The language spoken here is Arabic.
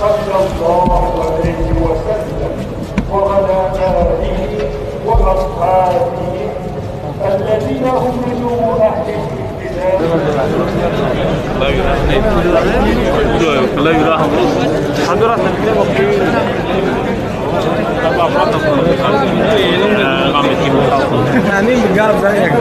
صلى الله عليه وسلم وعلى آله وأصحابه الذين هم نجوم أهل لا يراهم حضرة إحنا قاعدين بنجرب زيك